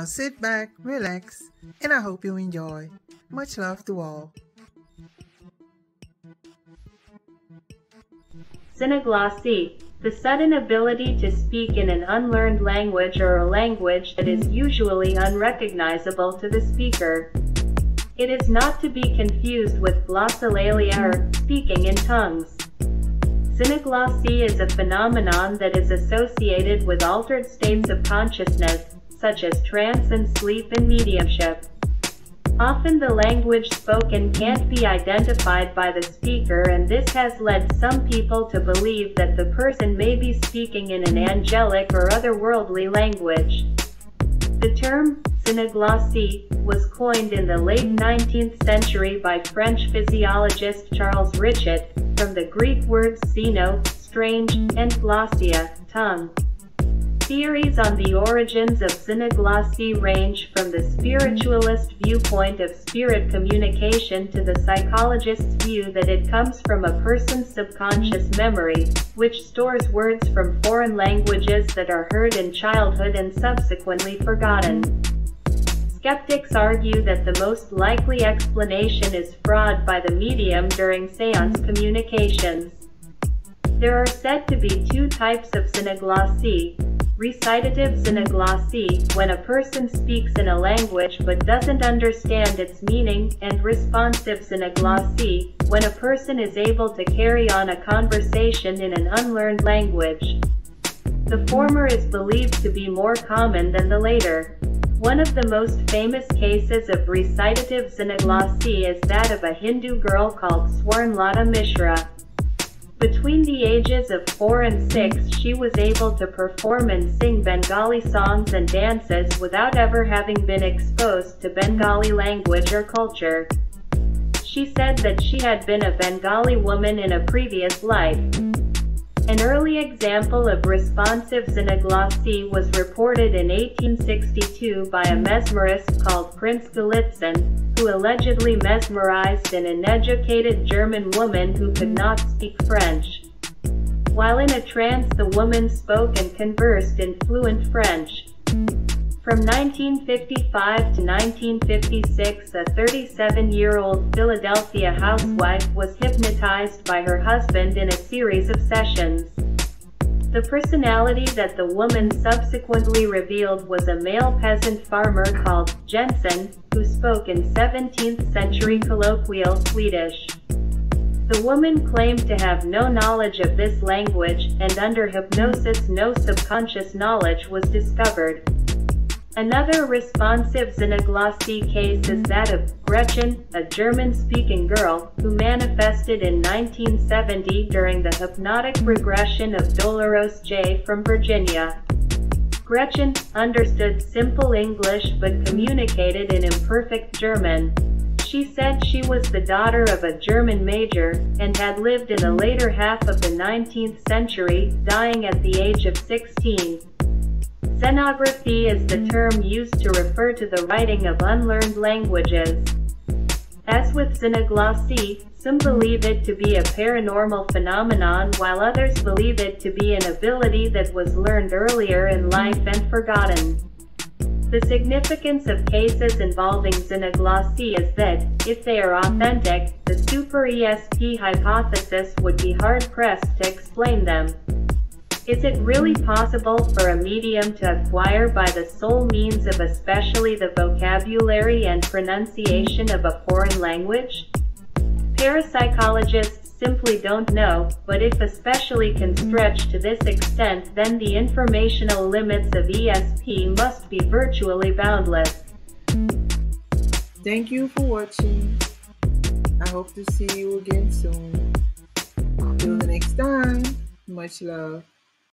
Now sit back, relax, and I hope you enjoy. Much love to all. Xenoglossy, the sudden ability to speak in an unlearned language or a language that is usually unrecognizable to the speaker. It is not to be confused with glossolalia or speaking in tongues. Xenoglossy is a phenomenon that is associated with altered states of consciousness, such as trance and sleep and mediumship. Often the language spoken can't be identified by the speaker and this has led some people to believe that the person may be speaking in an angelic or otherworldly language. The term, xenoglossy, was coined in the late 19th century by French physiologist Charles Richet, from the Greek words xeno, strange, and glossia, tongue. Theories on the origins of xenoglossy range from the spiritualist viewpoint of spirit communication to the psychologist's view that it comes from a person's subconscious memory, which stores words from foreign languages that are heard in childhood and subsequently forgotten. Skeptics argue that the most likely explanation is fraud by the medium during seance communications. There are said to be two types of xenoglossy, a xenoglossy, when a person speaks in a language but doesn't understand its meaning, and responsive xenoglossy, when a person is able to carry on a conversation in an unlearned language. The former is believed to be more common than the later. One of the most famous cases of recitatives in a xenoglossy is that of a Hindu girl called Swarnlata Mishra. Between the ages of 4 and 6 she was able to perform and sing Bengali songs and dances without ever having been exposed to Bengali language or culture. She said that she had been a Bengali woman in a previous life. Example of responsive xenoglossy was reported in 1862 by a mesmerist called Prince Gallitzin, who allegedly mesmerized an uneducated German woman who could not speak French. While in a trance the woman spoke and conversed in fluent French. From 1955 to 1956 a 37-year-old Philadelphia housewife was hypnotized by her husband in a series of sessions. The personality that the woman subsequently revealed was a male peasant farmer called Jensen, who spoke in 17th century colloquial Swedish. The woman claimed to have no knowledge of this language, and under hypnosis no subconscious knowledge was discovered. Another responsive xenoglossy case is that of Gretchen, a German-speaking girl, who manifested in 1970 during the hypnotic regression of Dolores J. from Virginia. Gretchen understood simple English but communicated in imperfect German. She said she was the daughter of a German major, and had lived in the later half of the 19th century, dying at the age of 16. Xenography is the term used to refer to the writing of unlearned languages. As with xenoglossy, some believe it to be a paranormal phenomenon while others believe it to be an ability that was learned earlier in life and forgotten. The significance of cases involving xenoglossy is that, if they are authentic, the super ESP hypothesis would be hard-pressed to explain them. Is it really possible for a medium to acquire by the sole means of ESP the vocabulary and pronunciation of a foreign language? Parapsychologists simply don't know, but if ESP can stretch to this extent then the informational limits of ESP must be virtually boundless. Thank you for watching. I hope to see you again soon. Till the next time, much love.